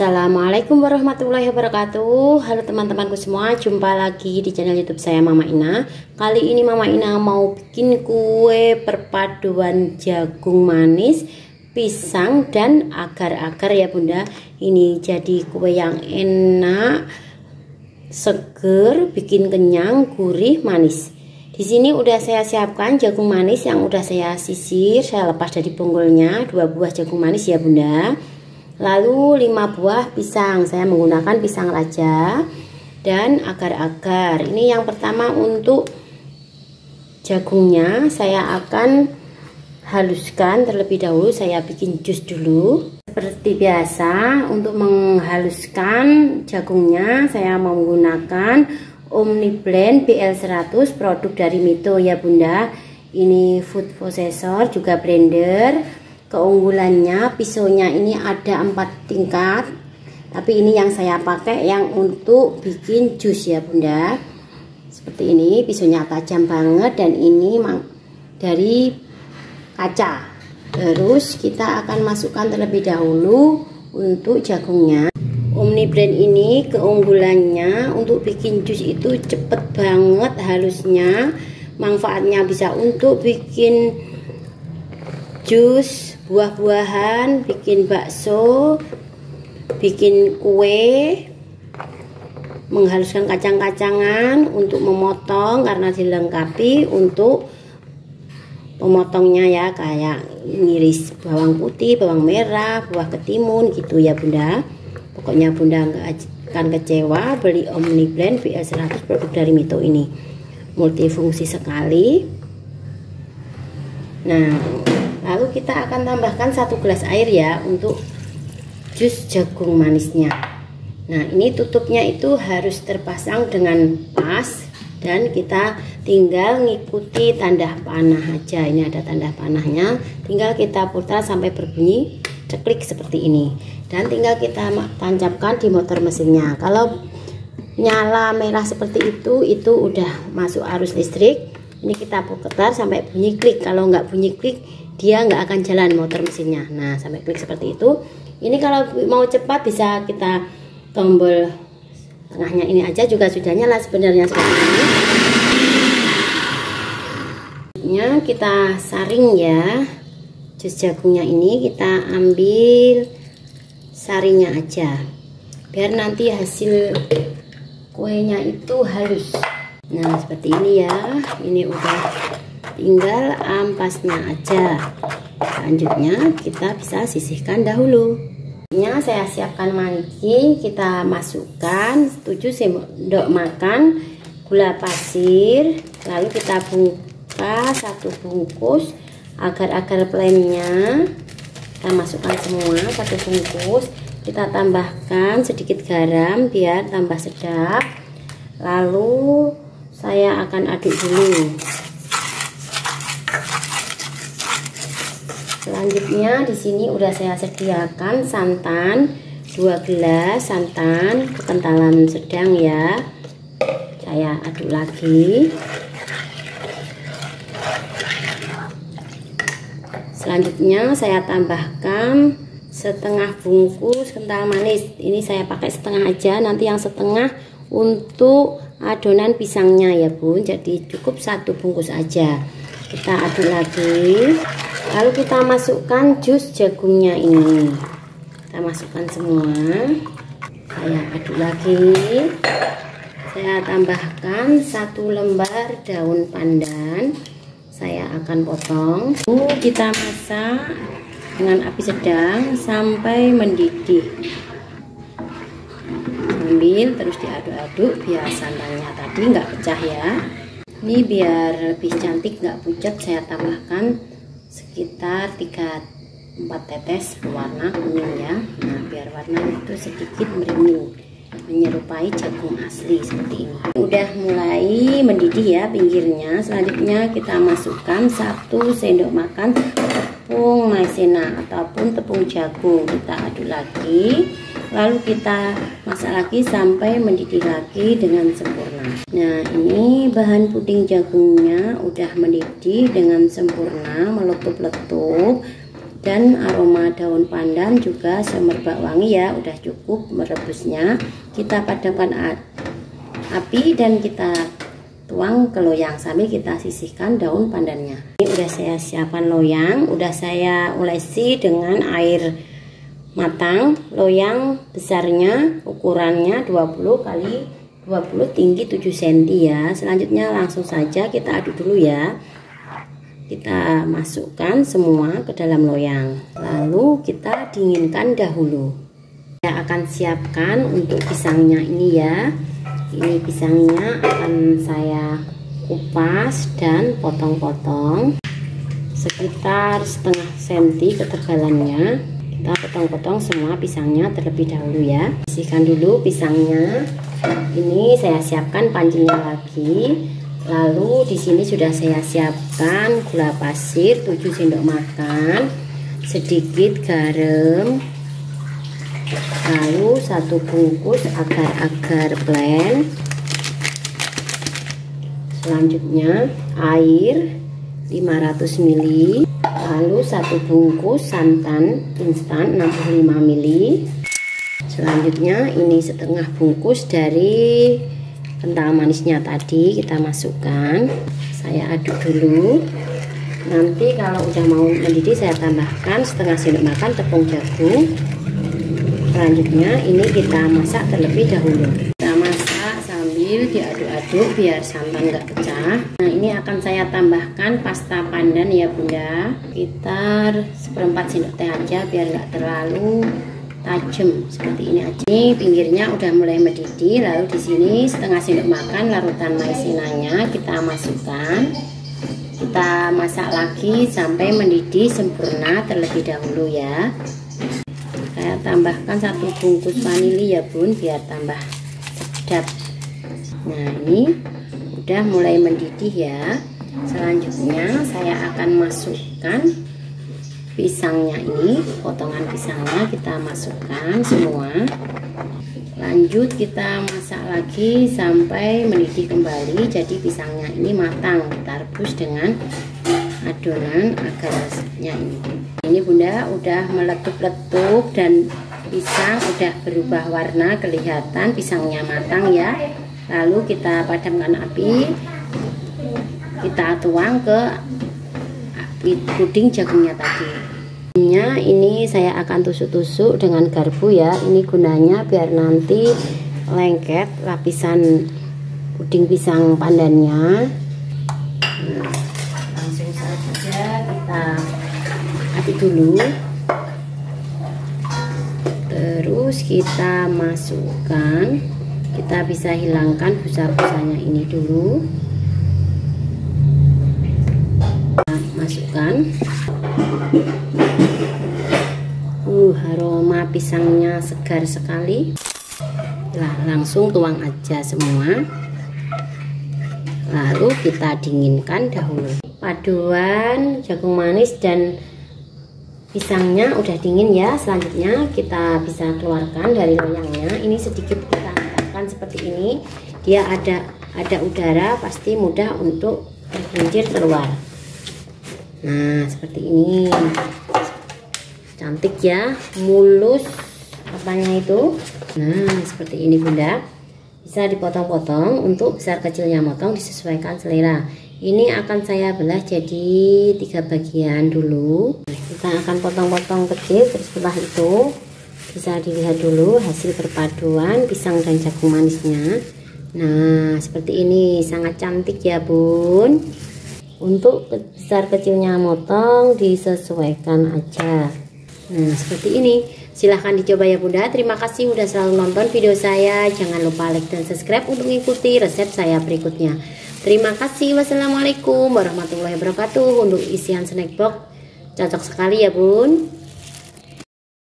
Assalamualaikum warahmatullahi wabarakatuh. Halo teman-temanku semua Jumpa lagi di channel youtube saya Mama Ina. Kali ini Mama Ina mau bikin kue perpaduan jagung manis Pisang dan agar-agar ya bunda. Ini jadi kue yang enak Seger, bikin kenyang, gurih, manis. Di sini udah saya siapkan jagung manis yang udah saya sisir, saya lepas dari bonggolnya, dua buah jagung manis ya bunda. Lalu 5 buah pisang, saya menggunakan pisang raja dan agar-agar. Ini yang pertama untuk jagungnya saya akan haluskan terlebih dahulu, saya bikin jus dulu. Seperti biasa untuk menghaluskan jagungnya saya menggunakan Omni Blend BL100 produk dari Mito ya Bunda. Ini food processor juga blender keunggulannya pisaunya ini ada empat tingkat tapi ini yang saya pakai yang untuk bikin jus ya bunda. Seperti ini pisaunya tajam banget dan ini dari kaca. Terus kita akan masukkan terlebih dahulu untuk jagungnya. Omni Blend ini keunggulannya untuk bikin jus itu cepet banget halusnya. Manfaatnya bisa untuk bikin jus buah-buahan, bikin bakso, bikin kue, menghaluskan kacang-kacangan untuk memotong karena dilengkapi untuk pemotongnya ya kayak ngiris bawang putih, bawang merah, buah ketimun gitu ya bunda. Pokoknya bunda nggak akan kecewa beli Omni Blend BL100 produk dari Mito ini multifungsi sekali. Nah, lalu kita akan tambahkan satu gelas air ya untuk jus jagung manisnya. Nah ini tutupnya itu harus terpasang dengan pas dan kita tinggal ngikuti tanda panah aja. Ini ada tanda panahnya. Tinggal kita putar sampai berbunyi ceklik seperti ini. Dan tinggal kita tancapkan di motor mesinnya. Kalau nyala merah seperti itu itu udah masuk arus listrik. Ini kita putar sampai bunyi klik. Kalau nggak bunyi klik dia nggak akan jalan motor mesinnya. Nah sampai klik seperti itu. Ini kalau mau cepat bisa kita tombol tengahnya ini aja juga sudah nyala sebenarnya seperti ini. Nya kita saring ya jus jagungnya ini kita ambil sarinya aja biar nanti hasil kuenya itu halus. Nah seperti ini ya ini udah tinggal ampasnya aja. Selanjutnya kita bisa sisihkan dahulu. Ini saya siapkan manci kita masukkan 7 sendok makan gula pasir lalu kita buka satu bungkus agar-agar plainnya. Kita masukkan semua satu bungkus. Kita tambahkan sedikit garam biar tambah sedap. Lalu saya akan aduk dulu selanjutnya di sini udah saya sediakan santan 2 gelas santan kekentalan sedang ya. Saya aduk lagi. Selanjutnya saya tambahkan setengah bungkus kental manis. Ini saya pakai setengah aja nanti yang setengah untuk adonan pisangnya ya bun. Jadi cukup satu bungkus aja. Kita aduk lagi lalu kita masukkan jus jagungnya ini. Kita masukkan semua. Saya aduk lagi. Saya tambahkan satu lembar daun pandan. Saya akan potong. Kita masak dengan api sedang sampai mendidih. Sambil terus diaduk-aduk. Biar santannya tadi nggak pecah ya. Ini biar lebih cantik nggak pucat saya tambahkan sekitar 3 4 tetes warna kuning ya. Nah biar warna itu sedikit merinding menyerupai jagung asli seperti ini. Udah mulai mendidih ya pinggirnya. Selanjutnya kita masukkan satu sendok makan tepung maizena ataupun tepung jagung. Kita aduk lagi lalu kita masak lagi sampai mendidih lagi dengan sempurna nah ini bahan puding jagungnya udah mendidih dengan sempurna meletup-letup. Dan aroma daun pandan juga semerbak wangi ya udah cukup merebusnya. Kita padamkan api dan kita tuang ke loyang sambil kita sisihkan daun pandannya. Ini udah saya siapkan loyang udah saya olesi dengan air matang. Loyang besarnya ukurannya 20 kali 20 tinggi 7 cm ya. Selanjutnya langsung saja kita aduk dulu ya. Kita masukkan semua ke dalam loyang. Lalu kita dinginkan dahulu. Saya akan siapkan untuk pisangnya ini ya. Ini pisangnya akan saya kupas dan potong-potong sekitar setengah senti ketebalannya kita potong-potong semua pisangnya terlebih dahulu ya. Bersihkan dulu pisangnya ini saya siapkan pancinya lagi Lalu di sini sudah saya siapkan gula pasir 7 sendok makan, sedikit garam, lalu satu bungkus agar-agar blend. Selanjutnya air 500 ml, lalu satu bungkus santan instan 65 ml. Selanjutnya ini setengah bungkus dari kental manisnya tadi kita masukkan. Saya aduk dulu. Nanti kalau udah mau mendidih saya tambahkan setengah sendok makan tepung jagung. Selanjutnya ini kita masak terlebih dahulu. Kita masak sambil diaduk-aduk biar santan nggak pecah. Nah ini akan saya tambahkan pasta pandan ya bunda. Sekitar seperempat sendok teh aja biar nggak terlalu tajam seperti ini aja. Ini pinggirnya udah mulai mendidih, lalu di sini setengah sendok makan larutan maisinanya kita masukkan. Kita masak lagi sampai mendidih sempurna terlebih dahulu ya. Saya tambahkan satu bungkus vanili ya bun biar tambah sedap. Nah ini udah mulai mendidih ya. Selanjutnya saya akan masukkan pisangnya ini potongan pisangnya kita masukkan semua. Lanjut kita masak lagi sampai mendidih kembali. Jadi pisangnya ini matang kita rebus dengan adonan agarnya ini. Ini bunda udah meletup-letup dan pisang udah berubah warna kelihatan pisangnya matang ya. Lalu kita padamkan api. Kita tuang ke puding jagungnya tadi. Ini saya akan tusuk-tusuk dengan garpu ya. Ini gunanya biar nanti lengket lapisan puding pisang pandannya. Nah, langsung saja kita aduk dulu. Terus kita masukkan. Kita bisa hilangkan busa-busanya ini dulu masukkan uh aroma pisangnya segar sekali. Lah langsung tuang aja semua. Lalu kita dinginkan dahulu. Paduan jagung manis dan pisangnya udah dingin ya. Selanjutnya kita bisa keluarkan dari loyangnya. Ini sedikit kita angkatkan seperti ini. Dia ada ada udara pasti mudah untuk tergelincir keluar nah seperti ini. Cantik ya mulus apanya itu. Nah seperti ini bunda. Bisa dipotong-potong untuk besar kecilnya motong disesuaikan selera. Ini akan saya belah jadi tiga bagian dulu. Kita akan potong-potong kecil terus setelah itu bisa dilihat dulu hasil perpaduan pisang dan jagung manisnya. Nah seperti ini sangat cantik ya bun untuk besar kecilnya motong disesuaikan aja. Nah seperti ini. Silahkan dicoba ya bunda. Terima kasih udah selalu nonton video saya. Jangan lupa like dan subscribe untuk mengikuti resep saya berikutnya. Terima kasih. Wassalamualaikum warahmatullahi wabarakatuh. Untuk isian snack box cocok sekali ya bun